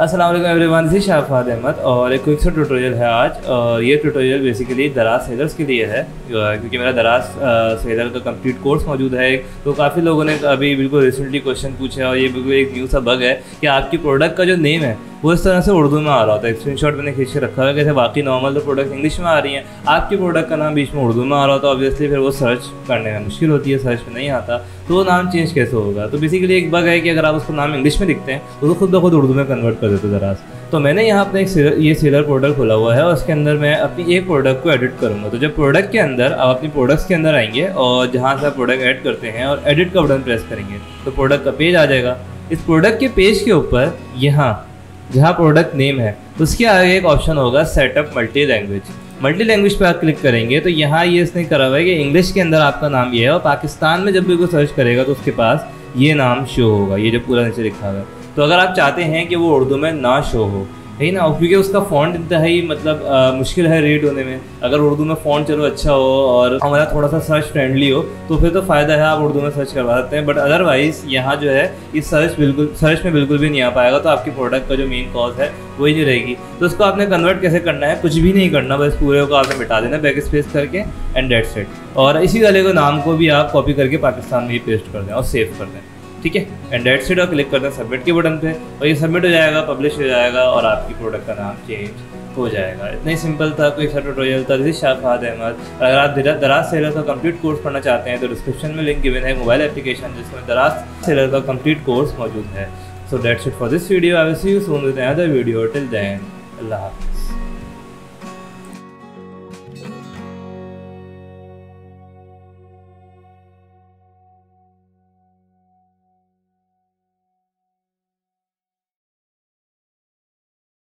Aslam everyone Shah Shahfad Ahmad और एक quick सा ट्यूटोरियल है आज, और ये ट्यूटोरियल बेसिकली दराज सेलर्स के लिए है क्योंकि मेरा दराज सेलर का कंप्लीट कोर्स मौजूद है तो काफ़ी लोगों ने अभी बिल्कुल रिसेंटली क्वेश्चन पूछा और ये बिल्कुल एक न्यू सा बग है कि आपकी प्रोडक्ट का जो नेम है वो इस तरह से उर्दू में आ रहा होता है। स्क्रीन शॉट मैंने खींच के रखा है कैसे बाकी नॉर्मल तो प्रोडक्ट इंग्लिश में आ रही हैं, आपके प्रोडक्ट का नाम बीच में उर्दू में आ रहा होता है ऑब्वियसली फिर वो सर्च करने में मुश्किल होती है सर्च में नहीं आता। तो वो नाम चेंज कैसे होगा? तो बेसिकली एक बग है कि अगर आप उसको नाम इंग्लिश में लिखते हैं तो वो खुद ब खुद उर्दू में कन्वर्ट कर देते दराज तो मैंने यहाँ अपने एक ये सेलर प्रोडक्ट खोला हुआ है और उसके अंदर मैं अपनी एक प्रोडक्ट को एडिट करूँगा। तो जब प्रोडक्ट के अंदर आप अपनी प्रोडक्ट्स के अंदर आएँगे और जहाँ से आप प्रोडक्ट ऐड करते हैं और एडिट का बटन प्रेस करेंगे तो प्रोडक्ट का पेज आ जाएगा। इस प्रोडक्ट के पेज के ऊपर यहाँ जहाँ प्रोडक्ट नेम है, उसके आगे एक ऑप्शन होगा setup multi language multi language पर आप क्लिक करेंगे तो यहाँ ये इसने करा हुआ है कि इंग्लिश के अंदर आपका नाम ये है और पाकिस्तान में जब भी कोई सर्च करेगा तो उसके पास ये नाम शो होगा, ये जो पूरा नीचे लिखा हुआ है। तो अगर आप चाहते हैं कि वो उर्दू में ना शो हो है ना क्योंकि उसका फ़ॉन्ट इतना ही मतलब आ, मुश्किल है रीड होने में। अगर उर्दू में फ़ॉन्ट चलो अच्छा हो और हमारा थोड़ा सा सर्च फ्रेंडली हो तो फिर तो फ़ायदा है आप उर्दू में सर्च करवा सकते हैं। बट अदरवाइज़ यहाँ जो है इस सर्च बिल्कुल सर्च में बिल्कुल भी नहीं आ पाएगा तो आपकी प्रोडक्ट का जो मेन कॉज है वही नहीं रहेगी। तो उसको आपने कन्वर्ट कैसे करना है? कुछ भी नहीं करना बस पूरे को आपने मिटा देना बैक स्पेस करके एंड डेट सेट और इसी वाले को नाम को भी आप कॉपी करके पाकिस्तान में ही पेस्ट कर दें और सेव कर दें। ठीक है? एंड डेट सीट और क्लिक करते हैं सबमिट के बटन पे। और ये सबमिट हो जाएगा पब्लिश हो जाएगा, और आपकी प्रोडक्ट का नाम चेंज हो जाएगा। इतना ही सिंपल था, कोई सा ट्यूटोरियल था दिस शाफाद अहमद अगर आप दराज सेलर का कंप्लीट कोर्स पढ़ना चाहते हैं तो डिस्क्रिप्शन में लिंक गिवन है मोबाइल एप्लीकेशन जिसमें दराज सेलर का कंप्लीट कोर्स मौजूद है। So that's it for this video I will see you soon with other video till then अल्लाह हाफिज़